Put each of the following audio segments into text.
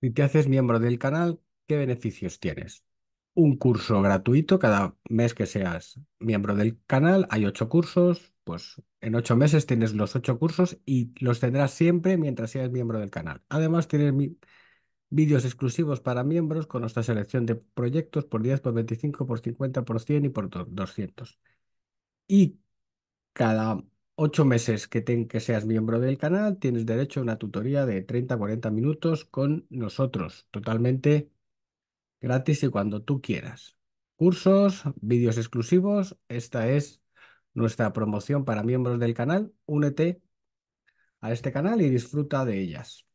Si te haces miembro del canal, ¿qué beneficios tienes? Un curso gratuito cada mes que seas miembro del canal. Hay ocho cursos, pues en ocho meses tienes los ocho cursos y los tendrás siempre mientras seas miembro del canal. Además, tienes vídeos exclusivos para miembros con nuestra selección de proyectos por 10, por 25, por 50, por 100 y por do- 200. Y cada ocho meses que, ten- que seas miembro del canal, tienes derecho a una tutoría de 30 a 40 minutos con nosotros, totalmente gratis y cuando tú quieras. Cursos, vídeos exclusivos, esta es nuestra promoción para miembros del canal. Únete a este canal y disfruta de ellas.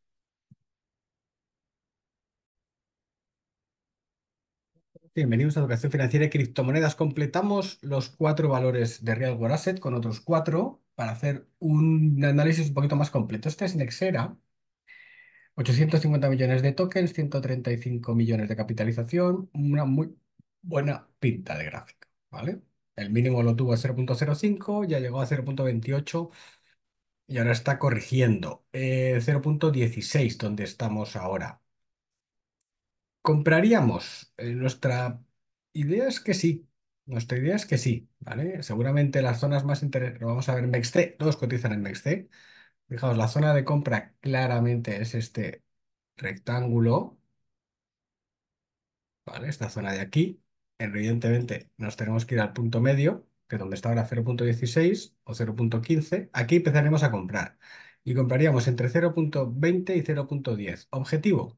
Bienvenidos a Educación Financiera y Criptomonedas. Completamos los cuatro valores de Real World Asset con otros cuatro para hacer un análisis un poquito más completo. Este es Nexera, 850 millones de tokens, 135 millones de capitalización, una muy buena pinta de gráfico, ¿vale? El mínimo lo tuvo a 0.05, ya llegó a 0.28 y ahora está corrigiendo. Eh, 0.16, donde estamos ahora. ¿Compraríamos? Eh, nuestra idea es que sí. Nuestra idea es que sí, ¿vale? Seguramente las zonas más interesantes, vamos a ver en MEXC, todos cotizan en MEXC. Fijaos, la zona de compra claramente es este rectángulo, ¿vale? Esta zona de aquí. Evidentemente nos tenemos que ir al punto medio, que es donde está ahora 0.16 o 0.15. Aquí empezaremos a comprar. Y compraríamos entre 0.20 y 0.10. Objetivo,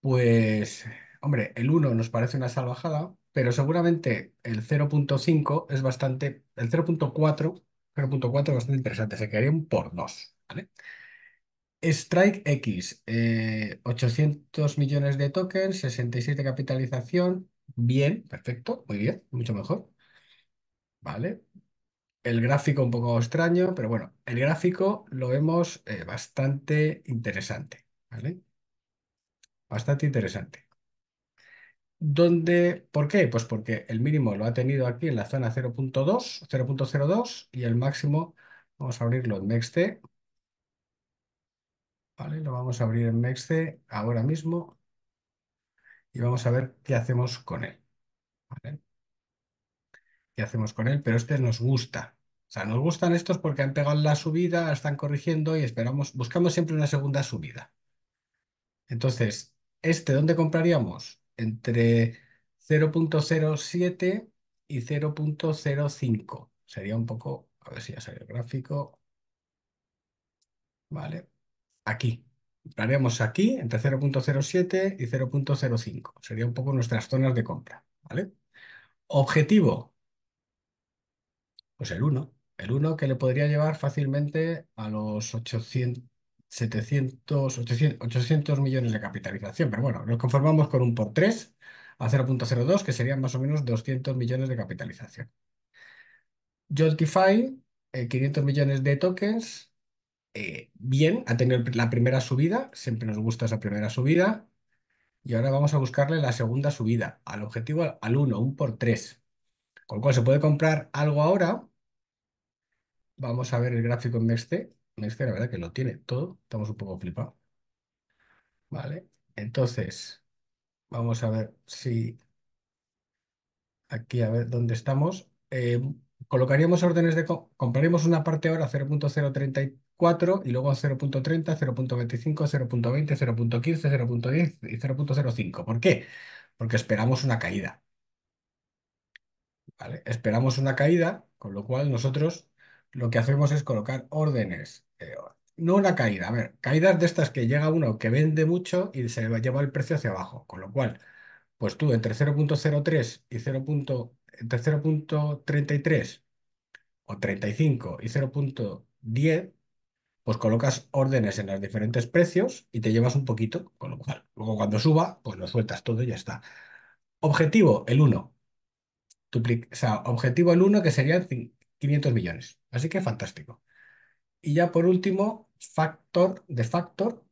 Pues, hombre, el uno nos parece una salvajada, pero seguramente el 0.5 es bastante, el 0.4, 0.4 es bastante interesante, se quedaría un por 2, ¿vale? Strike X, eh, 800 millones de tokens, 66 de capitalización, bien, perfecto, muy bien, mucho mejor, ¿vale? El gráfico un poco extraño, pero bueno, el gráfico lo vemos eh, bastante interesante, ¿vale? Bastante interesante. ¿Dónde? ¿Por qué? Pues porque el mínimo lo ha tenido aquí en la zona 0.2, 0.02 y el máximo, vamos a abrirlo en MEXC, ¿vale? Lo vamos a abrir en MEXC ahora mismo y vamos a ver qué hacemos con él. ¿Qué hacemos con él? Pero este nos gusta. O sea, nos gustan estos porque han pegado la subida, están corrigiendo y esperamos, buscamos siempre una segunda subida. Entonces, ¿este dónde compraríamos? Entre 0.07 y 0.05. Sería un poco, a ver si ya sale el gráfico. Vale, aquí. Compraríamos aquí entre 0.07 y 0.05. Sería un poco nuestras zonas de compra. ¿Vale? Objetivo, pues el uno, El uno que le podría llevar fácilmente a los 800, 700, 800, 800 millones de capitalización. Pero bueno, nos conformamos con un por 3 a 0.02, que serían más o menos 200 millones de capitalización. Joltify, eh, 500 millones de tokens. eh, bien, ha tenido la primera subida, siempre nos gusta esa primera subida. Y ahora vamos a buscarle la segunda subida, al objetivo al 1, un por 3. Con lo cual se puede comprar algo ahora Vamos a ver el gráfico en Nexte. Nexte, la verdad que lo tiene todo. Estamos un poco flipados. Vale. Entonces, vamos a ver si aquí, a ver dónde estamos. Eh, colocaríamos órdenes de... co- compraríamos una parte ahora a 0.034 y luego a 0.30, 0.25, 0.20, 0.15, 0.10 y 0.05. ¿Por qué? Porque esperamos una caída. ¿vale? Esperamos una caída, con lo cual nosotros lo que hacemos es colocar órdenes. no una caída, a ver, caídas de estas que llega uno que vende mucho y se lleva el precio hacia abajo. Con lo cual, pues tú entre 0.03 y 0. entre 0.33 o 35 y 0.10, pues colocas órdenes en los diferentes precios y te llevas un poquito, con lo cual, luego cuando suba, pues lo sueltas todo y ya está. Objetivo, el uno dupli- o sea, objetivo el uno que serían cin- 500 millones. Así que fantástico. Y ya por último, Factor de Factor,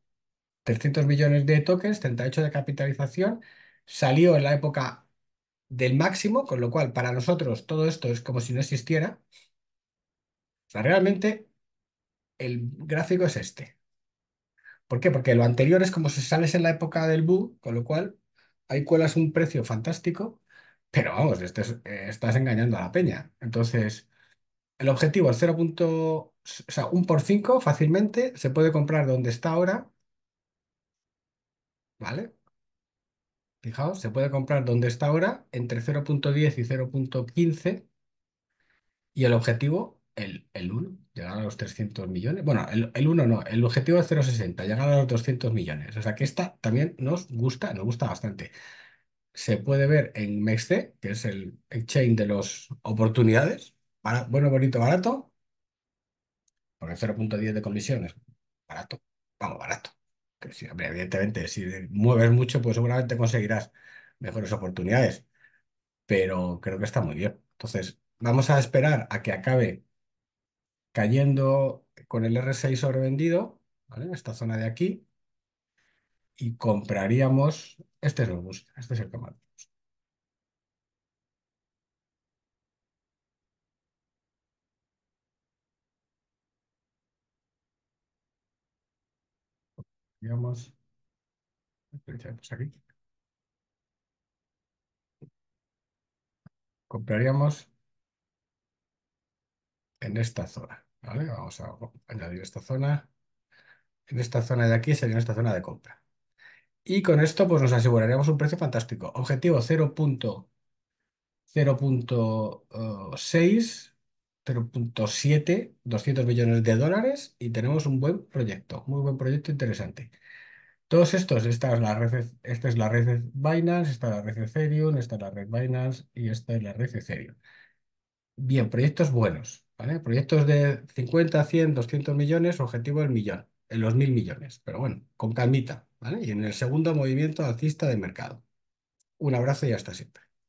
300 millones de tokens, 38 de capitalización. Salió en la época del máximo, con lo cual para nosotros todo esto es como si no existiera. O sea, realmente el gráfico es este. ¿Por qué? Porque lo anterior es como si sales en la época del boom, con lo cual ahí cuelas un precio fantástico, pero vamos, este es- eh, estás engañando a la peña. Entonces, el objetivo es 0. punto- o sea, un por 5 fácilmente se puede comprar donde está ahora, ¿vale? Fijaos, se puede comprar donde está ahora entre 0.10 y 0.15 y el objetivo, el, el 1, llegar a los 300 millones. Bueno, el, el 1 no, el objetivo es 0.60, llegar a los 200 millones. O sea que esta también nos gusta, nos gusta bastante. Se puede ver en MEXC, que es el exchange de las oportunidades. Bueno, bonito, barato, porque 0.10 de comisiones, barato, vamos, barato. Que evidentemente, si mueves mucho, pues seguramente conseguirás mejores oportunidades pero creo que está muy bien. Entonces, vamos a esperar a que acabe cayendo con el R6 sobrevendido, ¿vale? Esta zona de aquí, y compraríamos, este nos gusta, este es el que. Digamos, aquí, compraríamos en esta zona, ¿vale? Vamos a añadir esta zona. En esta zona de aquí sería esta zona de compra. Y con esto pues nos aseguraríamos un precio fantástico. Objetivo 0.6, 0.7, 200 millones de dólares y tenemos un buen proyecto, muy buen proyecto interesante. Todos estos, esta es la red, esta es la red Binance, esta es la red Ethereum, esta es la red Binance y esta es la red Ethereum. Bien, proyectos buenos, ¿vale? Proyectos de 50, 100, 200 millones, objetivo el millón, en los mil millones, pero bueno, con calmita, ¿vale? Y en el segundo movimiento alcista de mercado. Un abrazo y hasta siempre.